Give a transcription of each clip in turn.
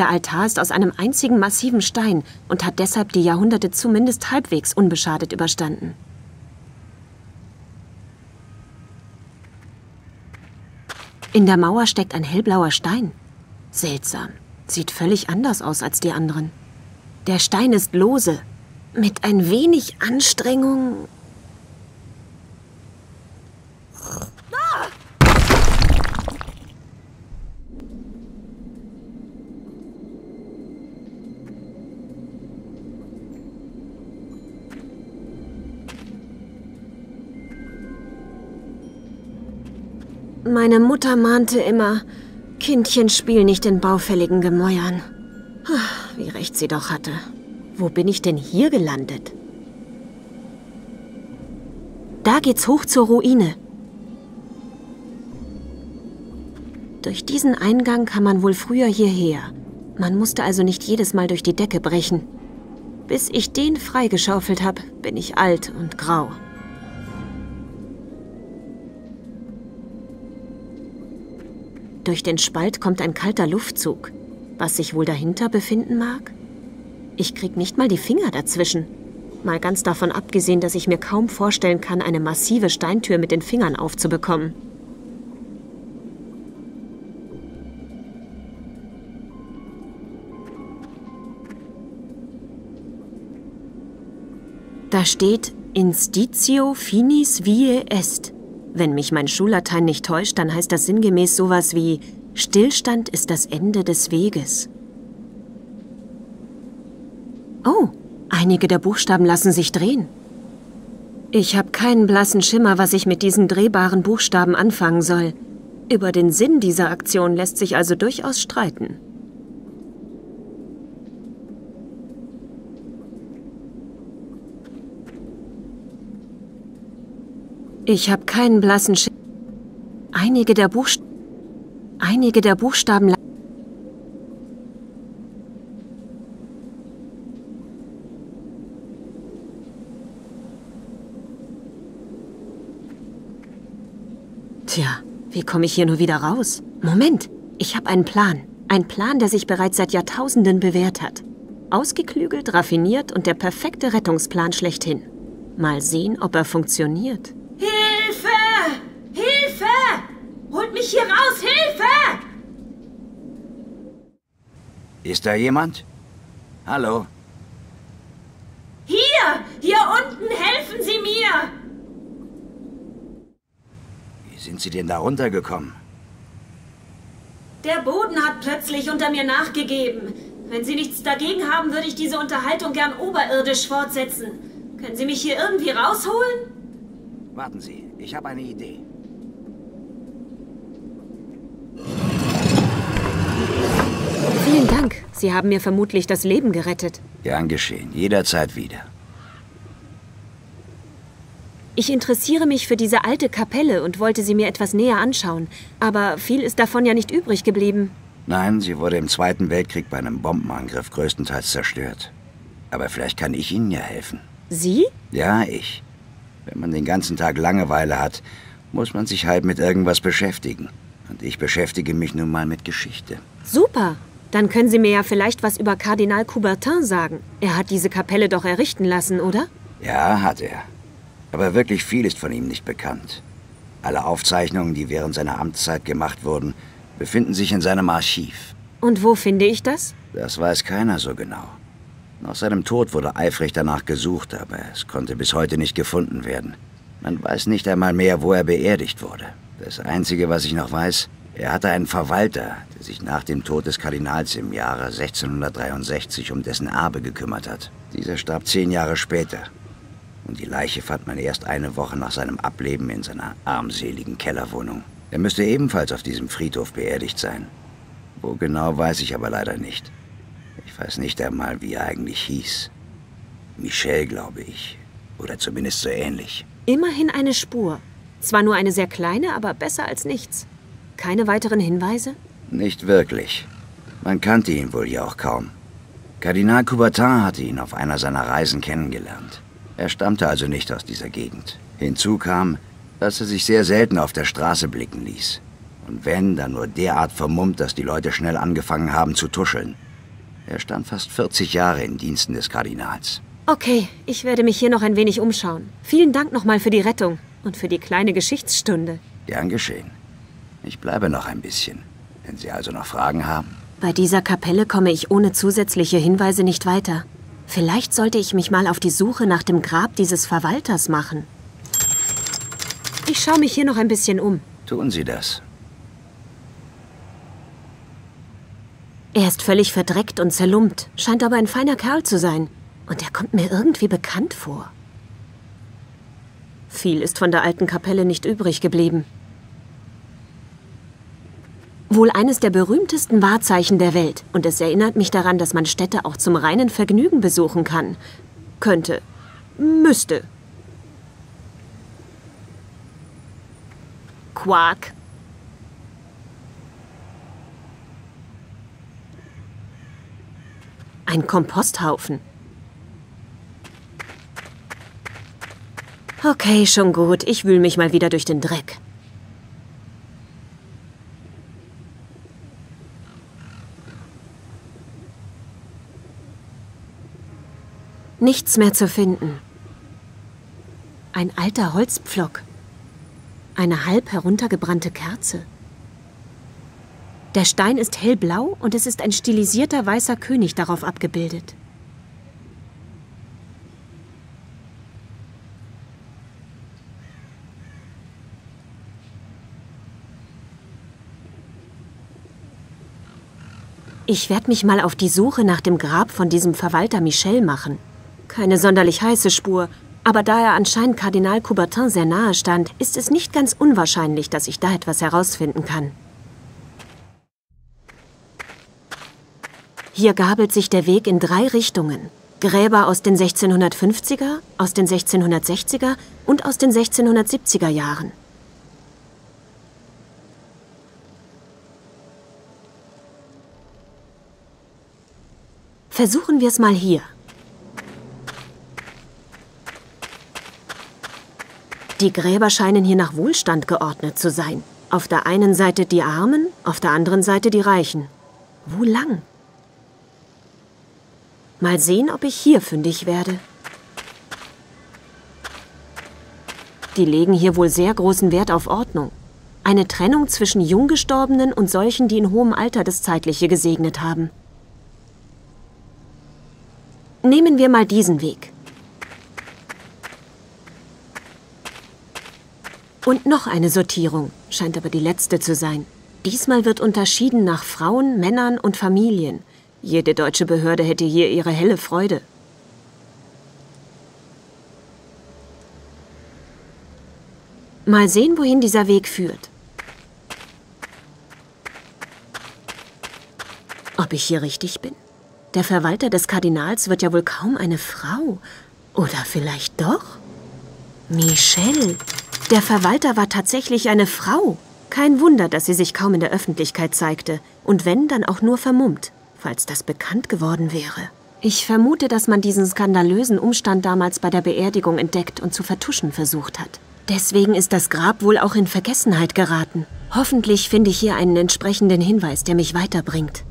der Altar ist aus einem einzigen massiven Stein und hat deshalb die Jahrhunderte zumindest halbwegs unbeschadet überstanden. In der Mauer steckt ein hellblauer Stein. Seltsam. Sieht völlig anders aus als die anderen. Der Stein ist lose. Mit ein wenig Anstrengung Meine Mutter mahnte immer, Kindchen, spiel nicht in baufälligen Gemäuern. Wie recht sie doch hatte. Wo bin ich denn hier gelandet? Da geht's hoch zur Ruine. Durch diesen Eingang kann man wohl früher hierher. Man musste also nicht jedes Mal durch die Decke brechen. Bis ich den freigeschaufelt habe, bin ich alt und grau. Durch den Spalt kommt ein kalter Luftzug. Was sich wohl dahinter befinden mag? Ich krieg nicht mal die Finger dazwischen. Mal ganz davon abgesehen, dass ich mir kaum vorstellen kann, eine massive Steintür mit den Fingern aufzubekommen. Da steht Institio finis vie est. Wenn mich mein Schullatein nicht täuscht, dann heißt das sinngemäß sowas wie Stillstand ist das Ende des Weges. Oh, einige der Buchstaben lassen sich drehen. Ich habe keinen blassen Schimmer, was ich mit diesen drehbaren Buchstaben anfangen soll. Über den Sinn dieser Aktion lässt sich also durchaus streiten. Ich habe keinen blassen Sch Einige der Buchst Einige der Buchstaben Tja, wie komme ich hier nur wieder raus? Moment, ich habe einen Plan. Ein Plan, der sich bereits seit Jahrtausenden bewährt hat. Ausgeklügelt, raffiniert und der perfekte Rettungsplan schlechthin. Mal sehen, ob er funktioniert. Holt mich hier raus! Hilfe! Ist da jemand? Hallo? Hier! Hier unten! Helfen Sie mir! Wie sind Sie denn da runtergekommen? Der Boden hat plötzlich unter mir nachgegeben. Wenn Sie nichts dagegen haben, würde ich diese Unterhaltung gern oberirdisch fortsetzen. Können Sie mich hier irgendwie rausholen? Warten Sie, ich habe eine Idee. Vielen Dank. Sie haben mir vermutlich das Leben gerettet. Gern geschehen. Jederzeit wieder. Ich interessiere mich für diese alte Kapelle und wollte sie mir etwas näher anschauen. Aber viel ist davon ja nicht übrig geblieben. Nein, sie wurde im Zweiten Weltkrieg bei einem Bombenangriff größtenteils zerstört. Aber vielleicht kann ich Ihnen ja helfen. Sie? Ja, ich. Wenn man den ganzen Tag Langeweile hat, muss man sich halt mit irgendwas beschäftigen. Und ich beschäftige mich nun mal mit Geschichte. Super. Dann können Sie mir ja vielleicht was über Kardinal Coubertin sagen. Er hat diese Kapelle doch errichten lassen, oder? Ja, hat er. Aber wirklich viel ist von ihm nicht bekannt. Alle Aufzeichnungen, die während seiner Amtszeit gemacht wurden, befinden sich in seinem Archiv. Und wo finde ich das? Das weiß keiner so genau. Nach seinem Tod wurde eifrig danach gesucht, aber es konnte bis heute nicht gefunden werden. Man weiß nicht einmal mehr, wo er beerdigt wurde. Das Einzige, was ich noch weiß, er hatte einen Verwalter, der sich nach dem Tod des Kardinals im Jahre 1663 um dessen Erbe gekümmert hat. Dieser starb zehn Jahre später. Und die Leiche fand man erst eine Woche nach seinem Ableben in seiner armseligen Kellerwohnung. Er müsste ebenfalls auf diesem Friedhof beerdigt sein. Wo genau weiß ich aber leider nicht. Ich weiß nicht einmal, wie er eigentlich hieß. Michel, glaube ich. Oder zumindest so ähnlich. Immerhin eine Spur. Zwar nur eine sehr kleine, aber besser als nichts. Keine weiteren Hinweise? Nicht wirklich. Man kannte ihn wohl ja auch kaum. Kardinal Coubertin hatte ihn auf einer seiner Reisen kennengelernt. Er stammte also nicht aus dieser Gegend. Hinzu kam, dass er sich sehr selten auf der Straße blicken ließ. Und wenn, dann nur derart vermummt, dass die Leute schnell angefangen haben zu tuscheln. Er stand fast 40 Jahre in Diensten des Kardinals. Okay, ich werde mich hier noch ein wenig umschauen. Vielen Dank nochmal für die Rettung und für die kleine Geschichtsstunde. Gern geschehen. Ich bleibe noch ein bisschen. Wenn Sie also noch Fragen haben. Bei dieser Kapelle komme ich ohne zusätzliche Hinweise nicht weiter. Vielleicht sollte ich mich mal auf die Suche nach dem Grab dieses Verwalters machen. Ich schaue mich hier noch ein bisschen um. Tun Sie das. Er ist völlig verdreckt und zerlumpt, scheint aber ein feiner Kerl zu sein. Und er kommt mir irgendwie bekannt vor. Viel ist von der alten Kapelle nicht übrig geblieben. Wohl eines der berühmtesten Wahrzeichen der Welt. Und es erinnert mich daran, dass man Städte auch zum reinen Vergnügen besuchen kann. Könnte. Müsste. Quark. Ein Komposthaufen. Okay, schon gut. Ich wühl mich mal wieder durch den Dreck. Nichts mehr zu finden. Ein alter Holzpflock. Eine halb heruntergebrannte Kerze. Der Stein ist hellblau und es ist ein stilisierter weißer König darauf abgebildet. Ich werde mich mal auf die Suche nach dem Grab von diesem Verwalter Michel machen. Keine sonderlich heiße Spur, aber da er anscheinend Kardinal Coubertin sehr nahe stand, ist es nicht ganz unwahrscheinlich, dass ich da etwas herausfinden kann. Hier gabelt sich der Weg in drei Richtungen. Gräber aus den 1650er, aus den 1660er und aus den 1670er Jahren. Versuchen wir es mal hier. Die Gräber scheinen hier nach Wohlstand geordnet zu sein. Auf der einen Seite die Armen, auf der anderen Seite die Reichen. Wo lang? Mal sehen, ob ich hier fündig werde. Die legen hier wohl sehr großen Wert auf Ordnung. Eine Trennung zwischen Junggestorbenen und solchen, die in hohem Alter das Zeitliche gesegnet haben. Nehmen wir mal diesen Weg. Und noch eine Sortierung, scheint aber die letzte zu sein. Diesmal wird unterschieden nach Frauen, Männern und Familien. Jede deutsche Behörde hätte hier ihre helle Freude. Mal sehen, wohin dieser Weg führt. Ob ich hier richtig bin? Der Verwalter des Kardinals wird ja wohl kaum eine Frau. Oder vielleicht doch? Michelle. Der Verwalter war tatsächlich eine Frau. Kein Wunder, dass sie sich kaum in der Öffentlichkeit zeigte. Und wenn, dann auch nur vermummt falls das bekannt geworden wäre. Ich vermute, dass man diesen skandalösen Umstand damals bei der Beerdigung entdeckt und zu vertuschen versucht hat. Deswegen ist das Grab wohl auch in Vergessenheit geraten. Hoffentlich finde ich hier einen entsprechenden Hinweis, der mich weiterbringt.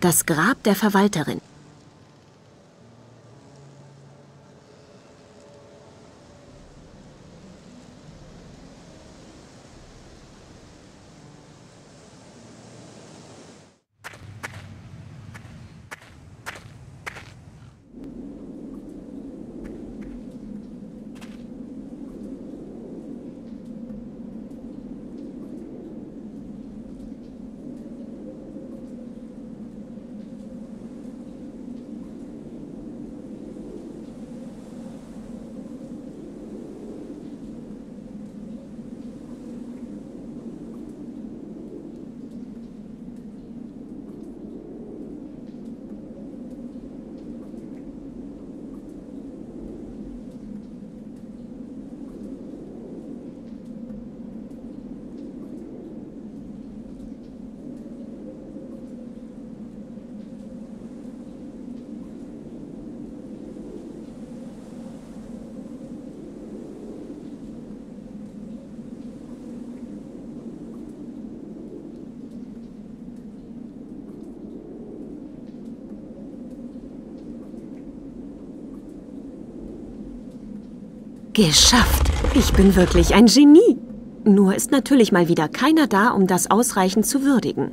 Das Grab der Verwalterin. Geschafft! Ich bin wirklich ein Genie. Nur ist natürlich mal wieder keiner da, um das ausreichend zu würdigen.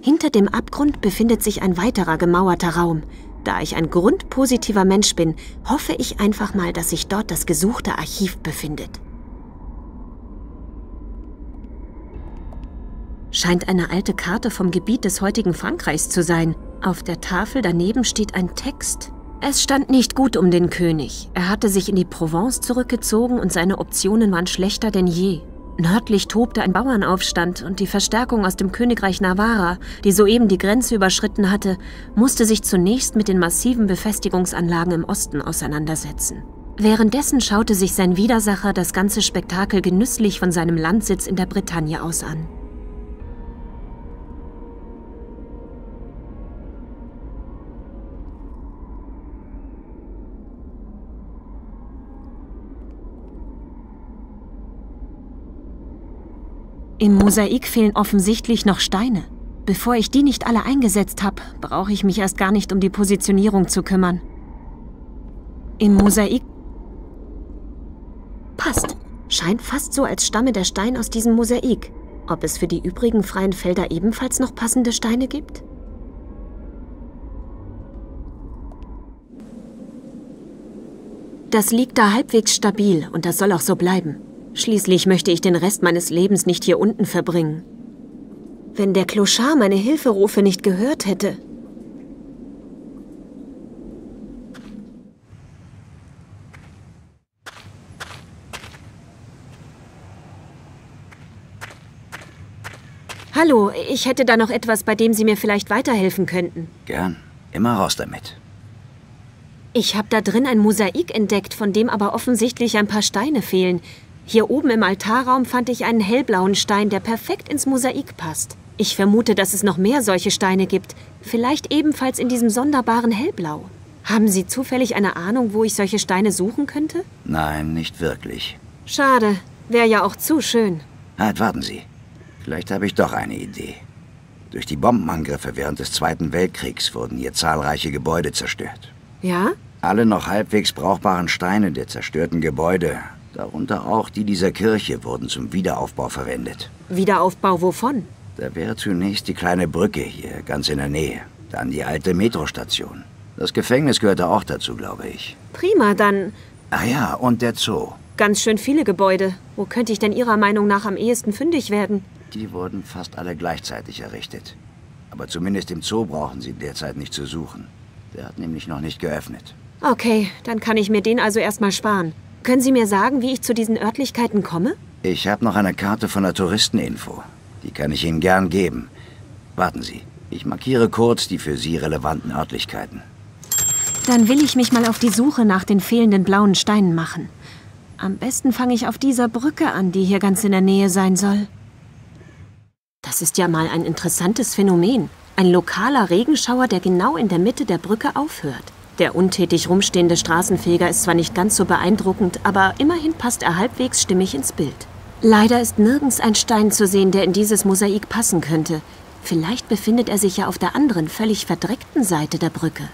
Hinter dem Abgrund befindet sich ein weiterer gemauerter Raum. Da ich ein grundpositiver Mensch bin, hoffe ich einfach mal, dass sich dort das gesuchte Archiv befindet. Scheint eine alte Karte vom Gebiet des heutigen Frankreichs zu sein. Auf der Tafel daneben steht ein Text. Es stand nicht gut um den König. Er hatte sich in die Provence zurückgezogen und seine Optionen waren schlechter denn je. Nördlich tobte ein Bauernaufstand und die Verstärkung aus dem Königreich Navarra, die soeben die Grenze überschritten hatte, musste sich zunächst mit den massiven Befestigungsanlagen im Osten auseinandersetzen. Währenddessen schaute sich sein Widersacher das ganze Spektakel genüsslich von seinem Landsitz in der Bretagne aus an. Im Mosaik fehlen offensichtlich noch Steine. Bevor ich die nicht alle eingesetzt habe, brauche ich mich erst gar nicht um die Positionierung zu kümmern. Im Mosaik passt. Scheint fast so, als stamme der Stein aus diesem Mosaik. Ob es für die übrigen freien Felder ebenfalls noch passende Steine gibt? Das liegt da halbwegs stabil und das soll auch so bleiben. Schließlich möchte ich den Rest meines Lebens nicht hier unten verbringen. Wenn der Clochard meine Hilferufe nicht gehört hätte. Hallo, ich hätte da noch etwas, bei dem Sie mir vielleicht weiterhelfen könnten. Gern. Immer raus damit. Ich habe da drin ein Mosaik entdeckt, von dem aber offensichtlich ein paar Steine fehlen. Hier oben im Altarraum fand ich einen hellblauen Stein, der perfekt ins Mosaik passt. Ich vermute, dass es noch mehr solche Steine gibt. Vielleicht ebenfalls in diesem sonderbaren Hellblau. Haben Sie zufällig eine Ahnung, wo ich solche Steine suchen könnte? Nein, nicht wirklich. Schade. Wäre ja auch zu schön. Halt, warten Sie. Vielleicht habe ich doch eine Idee. Durch die Bombenangriffe während des Zweiten Weltkriegs wurden hier zahlreiche Gebäude zerstört. Ja? Alle noch halbwegs brauchbaren Steine der zerstörten Gebäude Darunter auch die dieser Kirche wurden zum Wiederaufbau verwendet. Wiederaufbau wovon? Da wäre zunächst die kleine Brücke hier, ganz in der Nähe. Dann die alte Metrostation. Das Gefängnis gehörte auch dazu, glaube ich. Prima, dann. Ah ja, und der Zoo. Ganz schön viele Gebäude. Wo könnte ich denn Ihrer Meinung nach am ehesten fündig werden? Die wurden fast alle gleichzeitig errichtet. Aber zumindest im Zoo brauchen Sie derzeit nicht zu suchen. Der hat nämlich noch nicht geöffnet. Okay, dann kann ich mir den also erstmal sparen. Können Sie mir sagen, wie ich zu diesen Örtlichkeiten komme? Ich habe noch eine Karte von der Touristeninfo. Die kann ich Ihnen gern geben. Warten Sie, ich markiere kurz die für Sie relevanten Örtlichkeiten. Dann will ich mich mal auf die Suche nach den fehlenden blauen Steinen machen. Am besten fange ich auf dieser Brücke an, die hier ganz in der Nähe sein soll. Das ist ja mal ein interessantes Phänomen. Ein lokaler Regenschauer, der genau in der Mitte der Brücke aufhört. Der untätig rumstehende Straßenfeger ist zwar nicht ganz so beeindruckend, aber immerhin passt er halbwegs stimmig ins Bild. Leider ist nirgends ein Stein zu sehen, der in dieses Mosaik passen könnte. Vielleicht befindet er sich ja auf der anderen, völlig verdreckten Seite der Brücke.